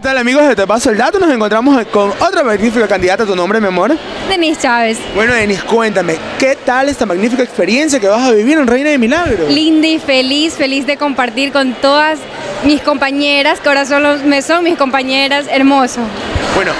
tal amigos de Te Paso el Dato? Nos encontramos con otra magnífica candidata. ¿Tu nombre, mi amor? Denise Chávez. Bueno, Denise, cuéntame, ¿qué tal esta magnífica experiencia que vas a vivir en Reina de Milagro? Linda y feliz, feliz de compartir con todas mis compañeras, que ahora son, me son mis compañeras, hermoso. Bueno,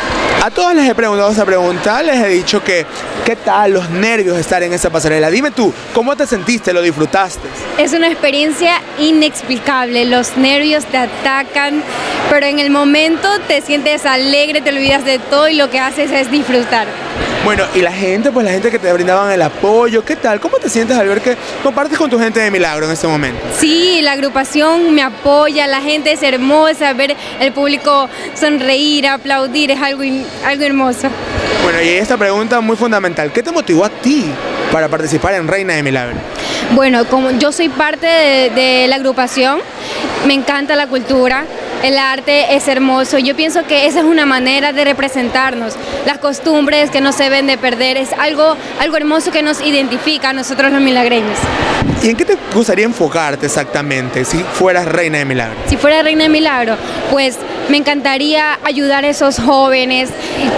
a todas les he preguntado esa pregunta, les he dicho que qué tal los nervios de estar en esa pasarela. Dime tú, ¿cómo te sentiste? ¿Lo disfrutaste? Es una experiencia inexplicable, los nervios te atacan, pero en el momento te sientes alegre, te olvidas de todo y lo que haces es disfrutar. Bueno, y la gente, pues la gente que te brindaban el apoyo, ¿qué tal? ¿Cómo te sientes al ver que compartes con tu gente de Milagro en este momento? Sí, la agrupación me apoya, la gente es hermosa, ver el público sonreír, aplaudir, es algo, algo hermoso. Bueno, y esta pregunta muy fundamental, ¿qué te motivó a ti para participar en Reina de Milagro? Bueno, como yo soy parte de, de la agrupación, me encanta la cultura, el arte es hermoso. Yo pienso que esa es una manera de representarnos. Las costumbres que no se deben de perder es algo, algo hermoso que nos identifica a nosotros los milagreños. ¿Y en qué te gustaría enfocarte exactamente si fueras reina de milagro? Si fuera reina de milagro, pues me encantaría ayudar a esos jóvenes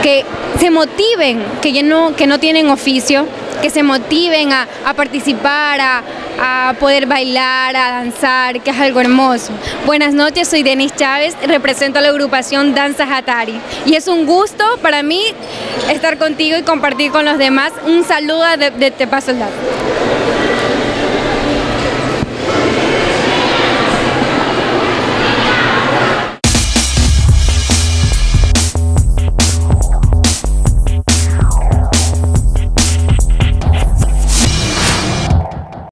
que se motiven, que, ya no, que no tienen oficio, que se motiven a, a participar, a, a, poder bailar, a danzar, que es algo hermoso. Buenas noches, soy Denise Chávez, represento a la agrupación Danza Hatari y es un gusto para mí estar contigo y compartir con los demás. Un saludo de, de Te Paso el Dato.